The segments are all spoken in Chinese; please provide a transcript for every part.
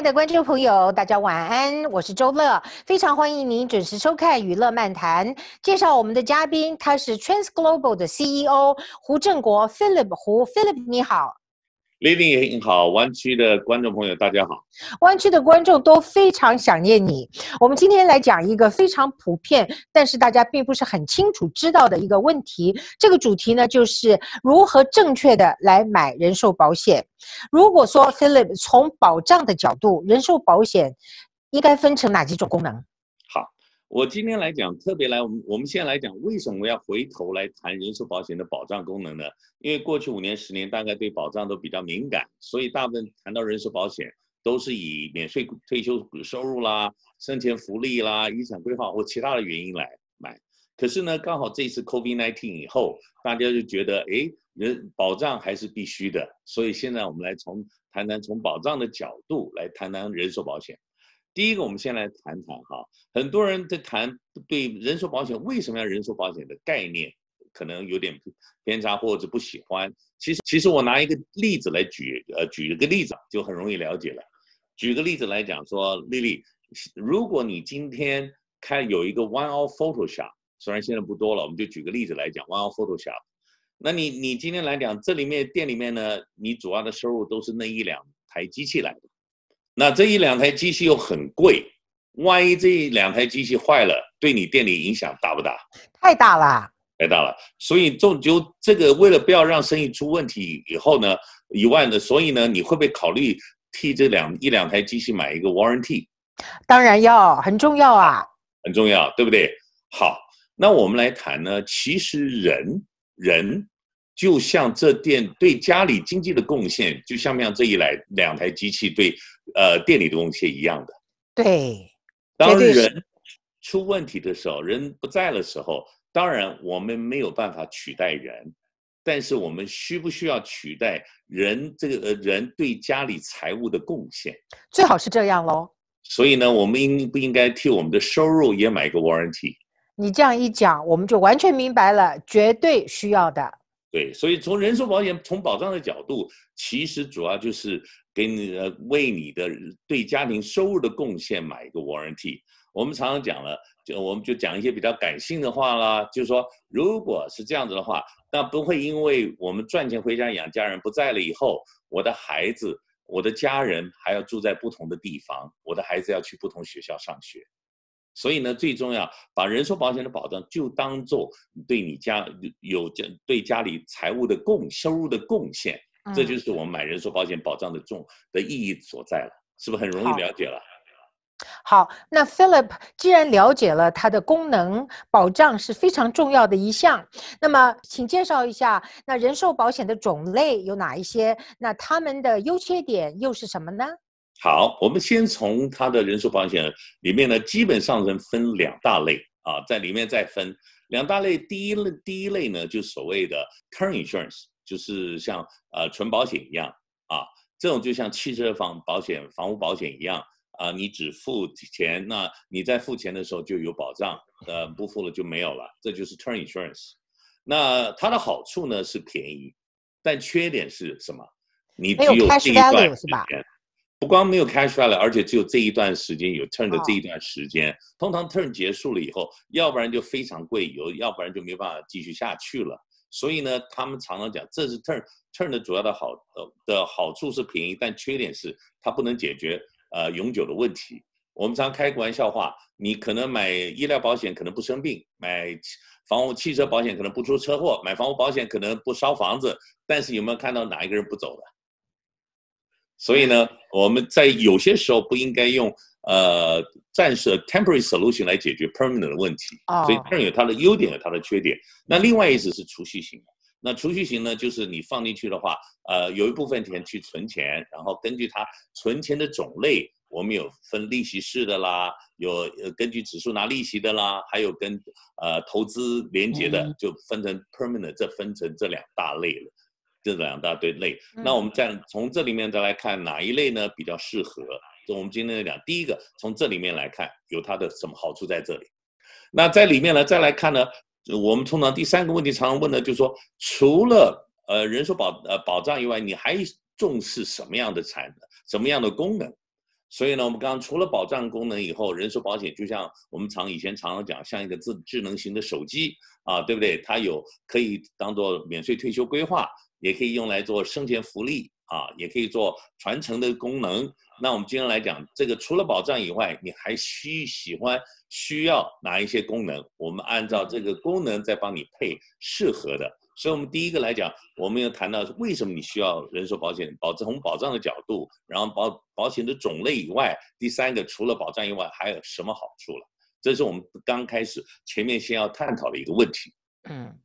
爱的观众朋友，大家晚安，我是周乐，非常欢迎您准时收看《娱乐漫谈》。介绍我们的嘉宾，他是 Trans Global 的 CEO 胡振国 Philip 胡 Philip，你好。Lily 你好，湾区的观众朋友大家好。湾区的观众都非常想念你。我们今天来讲一个非常普遍，但是大家并不是很清楚知道的一个问题。这个主题呢，就是如何正确的来买人寿保险。如果说 Philip 从保障的角度，人寿保险应该分成哪几种功能？我今天来讲，特别来我们我们先来讲，为什么要回头来谈人寿保险的保障功能呢？因为过去五年、十年，大概对保障都比较敏感，所以大部分谈到人寿保险，都是以免税退休收入啦、生前福利啦、遗产规划或其他的原因来买。可是呢，刚好这次 COVID-19 以后，大家就觉得，哎，人保障还是必须的，所以现在我们来从谈谈从保障的角度来谈谈人寿保险。第一个，我们先来谈谈哈，很多人在谈对人寿保险为什么要人寿保险的概念，可能有点偏差或者不喜欢。其实，其实我拿一个例子来举，呃，举一个例子就很容易了解了。举个例子来讲，说丽丽，如果你今天开有一个 One Off Photoshop，虽然现在不多了，我们就举个例子来讲 One Off Photoshop。那你你今天来讲，这里面店里面呢，你主要的收入都是那一两台机器来的。那这一两台机器又很贵，万一这一两台机器坏了，对你店里影响大不大？太大了，太大了。所以就就这个，为了不要让生意出问题，以后呢，以外呢，所以呢，你会不会考虑替这两一两台机器买一个 warranty？当然要，很重要啊，很重要，对不对？好，那我们来谈呢，其实人人。就像这店对家里经济的贡献，就像不像这一来两台机器对，呃，店里的东西一样的。对，当人出问题的时候，人不在的时候，当然我们没有办法取代人，但是我们需不需要取代人这个人对家里财务的贡献？最好是这样喽。所以呢，我们应不应该替我们的收入也买个 warranty？你这样一讲，我们就完全明白了，绝对需要的。对，所以从人寿保险从保障的角度，其实主要就是给你呃为你的对家庭收入的贡献买一个 warranty。我们常常讲了，就我们就讲一些比较感性的话啦，就是说，如果是这样子的话，那不会因为我们赚钱回家养家人不在了以后，我的孩子、我的家人还要住在不同的地方，我的孩子要去不同学校上学。所以呢，最重要把人寿保险的保障就当做对你家有家对家里财务的贡收入的贡献，这就是我们买人寿保险保障的重的意义所在了，是不是很容易了解了？好，那 Philip 既然了解了它的功能，保障是非常重要的一项，那么请介绍一下那人寿保险的种类有哪一些？那他们的优缺点又是什么呢？好，我们先从它的人寿保险里面呢，基本上能分两大类啊，在里面再分两大类。第一类，第一类呢，就所谓的 term insurance，就是像呃纯保险一样啊，这种就像汽车房保险、房屋保险一样啊，你只付钱，那你在付钱的时候就有保障，呃，不付了就没有了，这就是 term insurance。那它的好处呢是便宜，但缺点是什么？你只有这一段时间。不光没有 cash value，而且只有这一段时间有 turn 的这一段时间，通常 turn 结束了以后，要不然就非常贵，有要不然就没办法继续下去了。所以呢，他们常常讲，这是 turn turn 的主要的好呃的好处是便宜，但缺点是它不能解决呃永久的问题。我们常开个玩笑话，你可能买医疗保险可能不生病，买房屋汽车保险可能不出车祸，买房屋保险可能不烧房子，但是有没有看到哪一个人不走的？所以呢，我们在有些时候不应该用呃暂时 temporary solution 来解决 permanent 的问题。所以 term 有它的优点，有它的缺点。那另外一只是储蓄型的。那储蓄型呢，就是你放进去的话，呃，有一部分钱去存钱，然后根据它存钱的种类，我们有分利息式的啦，有呃根据指数拿利息的啦，还有跟呃投资连接的，就分成 permanent，这分成这两大类了。这两大堆类，那我们再从这里面再来看哪一类呢比较适合？就我们今天讲，第一个从这里面来看有它的什么好处在这里。那在里面呢再来看呢，我们通常第三个问题常常问的就是说，除了呃人寿保呃保障以外，你还重视什么样的产什么样的功能？所以呢，我们刚刚除了保障功能以后，人寿保险就像我们常以前常常讲，像一个智智能型的手机啊，对不对？它有可以当做免税退休规划，也可以用来做生前福利啊，也可以做传承的功能。那我们今天来讲，这个除了保障以外，你还需喜欢需要哪一些功能？我们按照这个功能再帮你配适合的。所以，我们第一个来讲，我们要谈到为什么你需要人寿保险，保从保障的角度，然后保保险的种类以外，第三个除了保障以外还有什么好处了？这是我们刚开始前面先要探讨的一个问题。嗯。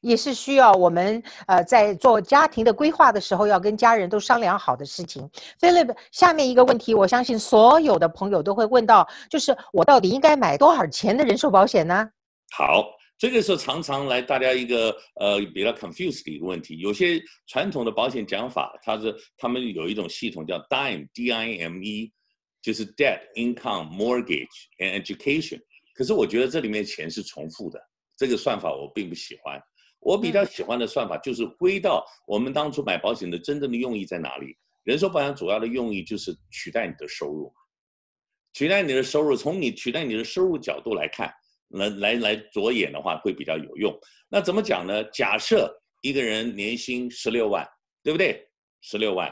也是需要我们呃在做家庭的规划的时候，要跟家人都商量好的事情。Philip，下面一个问题，我相信所有的朋友都会问到，就是我到底应该买多少钱的人寿保险呢？好，这个时候常常来大家一个呃比较 confused 的一个问题。有些传统的保险讲法，它是他们有一种系统叫 DIME，D-I-M-E，就是 Debt, Income, Mortgage and Education。可是我觉得这里面钱是重复的，这个算法我并不喜欢。我比较喜欢的算法就是归到我们当初买保险的真正的用意在哪里？人寿保险主要的用意就是取代你的收入，取代你的收入。从你取代你的收入角度来看，来来来着眼的话会比较有用。那怎么讲呢？假设一个人年薪十六万，对不对？十六万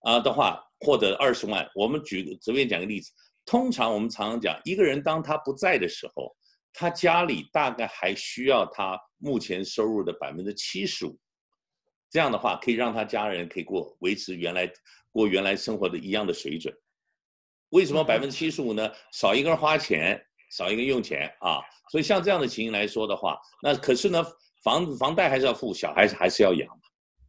啊的话，或者二十万，我们举随便讲个例子。通常我们常常讲，一个人当他不在的时候。他家里大概还需要他目前收入的百分之七十五，这样的话可以让他家人可以过维持原来过原来生活的一样的水准。为什么百分之七十五呢？少一个人花钱，少一个用钱啊。所以像这样的情形来说的话，那可是呢，房房贷还是要付，小孩子还是要养嘛，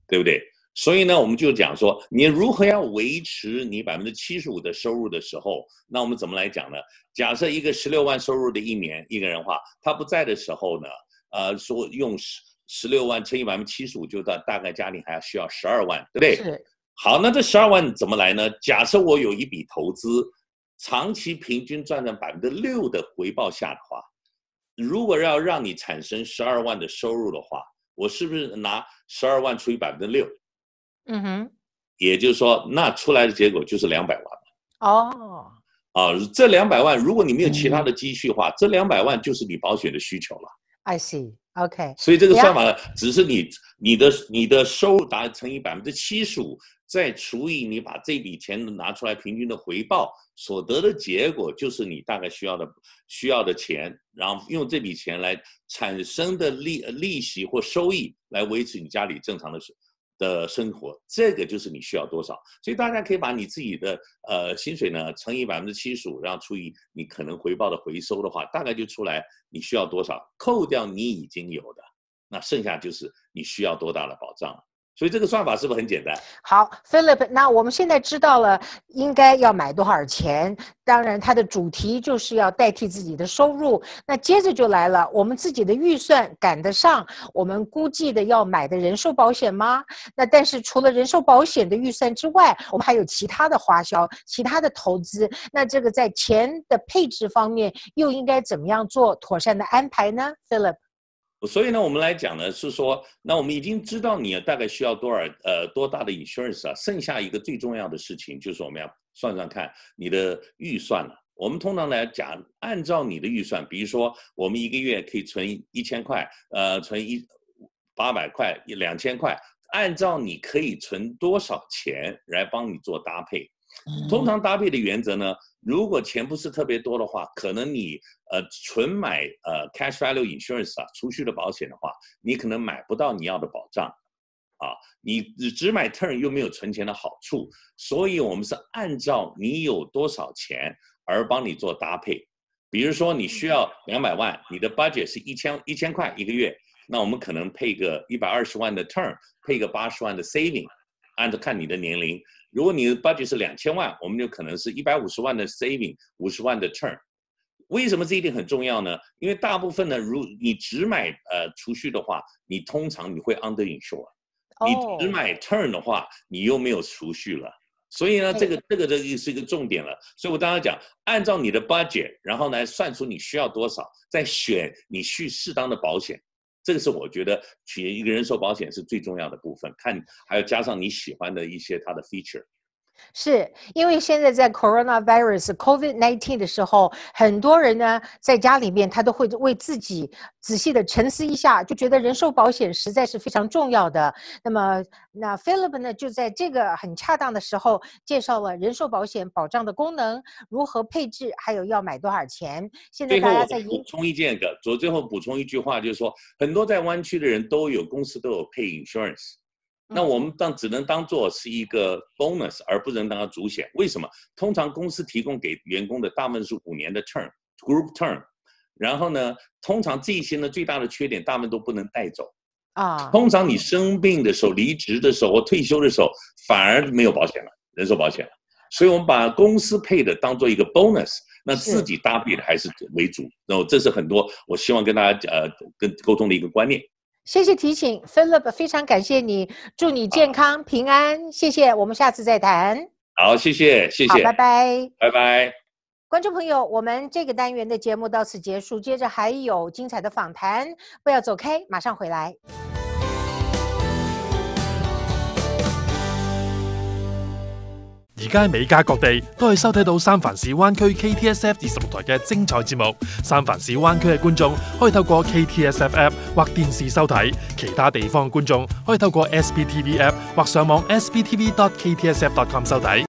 对不对？所以呢，我们就讲说，你如何要维持你百分之七十五的收入的时候，那我们怎么来讲呢？假设一个十六万收入的一年一个人话，他不在的时候呢，呃，说用十十六万乘以百分之七十五，就大大概家里还要需要十二万，对不对？是。好，那这十二万怎么来呢？假设我有一笔投资，长期平均赚在百分之六的回报下的话，如果要让你产生十二万的收入的话，我是不是拿十二万除以百分之六？嗯哼，也就是说，那出来的结果就是两百万哦，啊，这两百万，如果你没有其他的积蓄的话，这两百万就是你保险的需求了。I see. OK. 所以这个算法呢只是你你的你的收入达乘以百分之七十五，再除以你把这笔钱拿出来平均的回报所得的结果，就是你大概需要的需要的钱，然后用这笔钱来产生的利利息或收益来维持你家里正常的生。的生活，这个就是你需要多少，所以大家可以把你自己的呃薪水呢乘以百分之七十五，然后除以你可能回报的回收的话，大概就出来你需要多少，扣掉你已经有的，那剩下就是你需要多大的保障。所以这个算法是不是很简单？好，Philip，那我们现在知道了应该要买多少钱。当然，它的主题就是要代替自己的收入。那接着就来了，我们自己的预算赶得上我们估计的要买的人寿保险吗？那但是除了人寿保险的预算之外，我们还有其他的花销、其他的投资。那这个在钱的配置方面又应该怎么样做妥善的安排呢？Philip。所以呢，我们来讲呢，是说，那我们已经知道你大概需要多少呃多大的 insurance 啊，剩下一个最重要的事情就是我们要算算看你的预算了。我们通常来讲，按照你的预算，比如说我们一个月可以存一千块，呃，存一八百块、两千块，按照你可以存多少钱来帮你做搭配。通常搭配的原则呢，如果钱不是特别多的话，可能你呃纯买呃 cash value insurance 啊储蓄的保险的话，你可能买不到你要的保障，啊，你只买 term 又没有存钱的好处，所以我们是按照你有多少钱而帮你做搭配。比如说你需要两百万，你的 budget 是一千一千块一个月，那我们可能配个一百二十万的 term，配个八十万的 saving，按照看你的年龄。如果你的 budget 是两千万，我们就可能是一百五十万的 saving，五十万的 turn。为什么这一点很重要呢？因为大部分呢，如你只买呃储蓄的话，你通常你会 under insure。你只买 turn 的话，你又没有储蓄了。所以呢，这个这个这个是一个重点了。所以我刚刚讲，按照你的 budget，然后呢算出你需要多少，再选你去适当的保险。这个是我觉得取一个人寿保险是最重要的部分，看还要加上你喜欢的一些它的 feature。是因为现在在 coronavirus COVID nineteen 的时候，很多人呢在家里面，他都会为自己仔细的沉思一下，就觉得人寿保险实在是非常重要的。那么，那 Philip 呢就在这个很恰当的时候介绍了人寿保险保障的功能，如何配置，还有要买多少钱。现在大家在补充一件个，我最后补充一句话，就是说很多在湾区的人都有公司都有配 insurance。那我们当只能当做是一个 bonus，而不能当主险。为什么？通常公司提供给员工的大部分是五年的 term，group term。然后呢，通常这些呢最大的缺点，大部分都不能带走。啊。通常你生病的时候、离职的时候或退休的时候，反而没有保险了，人寿保险了。所以我们把公司配的当做一个 bonus，那自己搭配的还是为主。然后这是很多我希望跟大家呃跟沟通的一个观念。谢谢提醒，Philip，非常感谢你，祝你健康平安，谢谢，我们下次再谈。好，谢谢，谢谢，拜拜，拜拜。观众朋友，我们这个单元的节目到此结束，接着还有精彩的访谈，不要走开，马上回来。而家美加各地都可以收睇到三藩市湾区 KTSF 二十六台嘅精彩节目。三藩市湾区嘅观众可以透过 KTSF App 或电视收睇，其他地方嘅观众可以透过 SBTV App 或上网 SBTV.KTSF.com 收睇。